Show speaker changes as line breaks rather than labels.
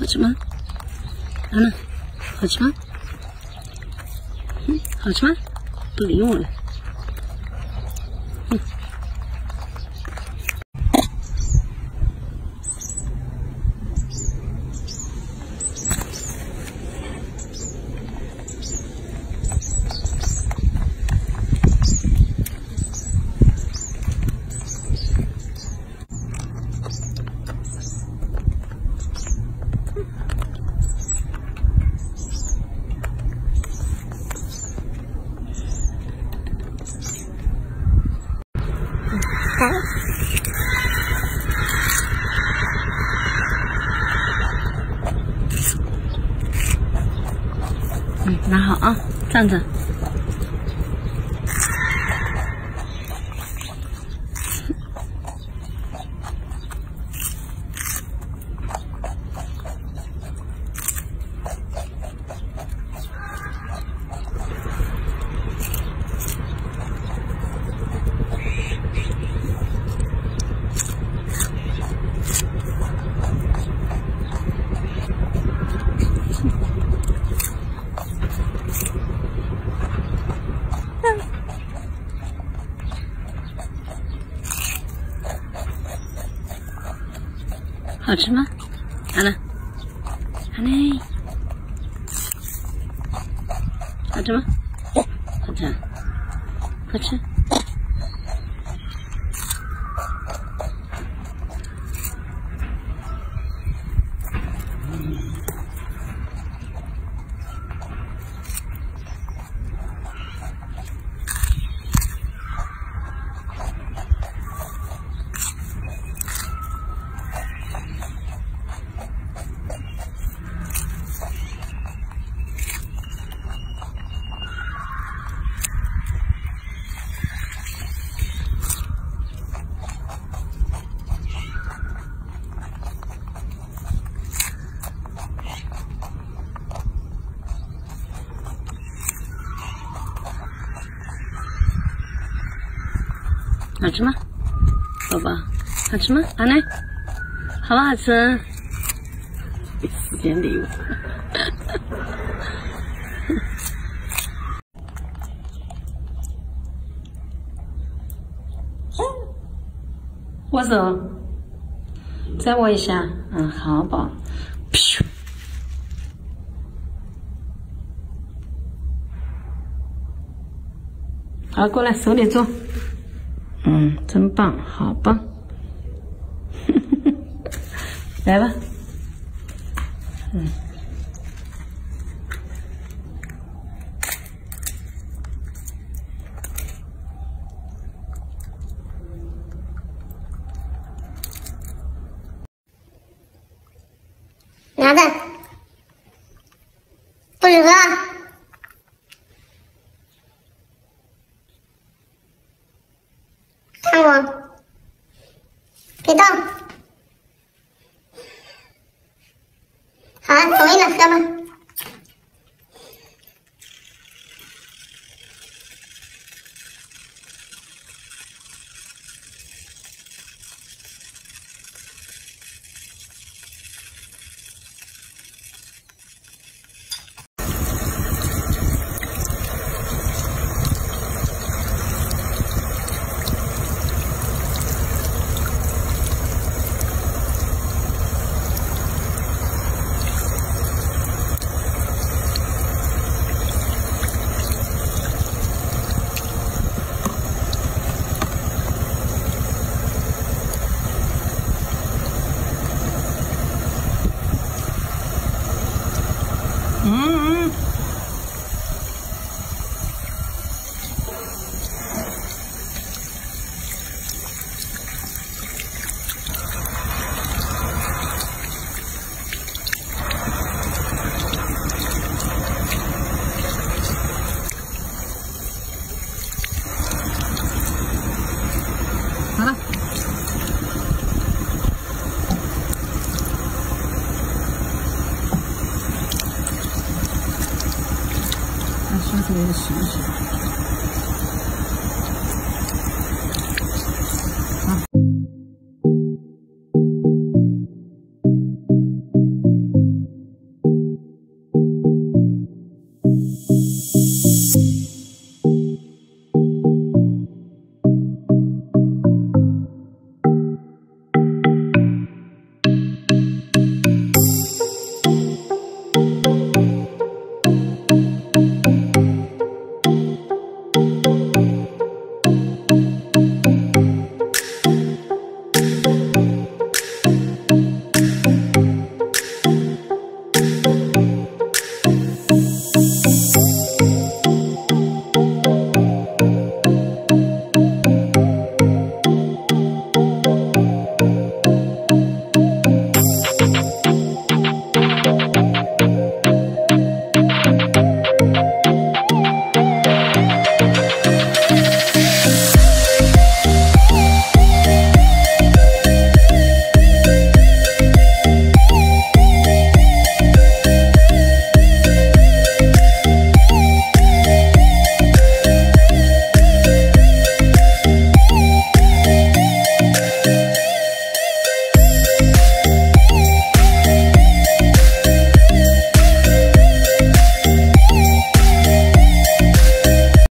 好吃吗？嗯，好吃吗？嗯，好吃吗？不理我了。嗯。嗯，拿好啊，站着。好吃吗？好了，好嘞，好吃吗？好吃，好吃。好吃吗，宝宝？好吃吗？好嘞，好不好吃？没时间理我。握手，再握一下。嗯，好宝。好，过来，手里坐。嗯，真棒，好棒，来吧，嗯，
拿着，
嗯嗯来的洗一洗。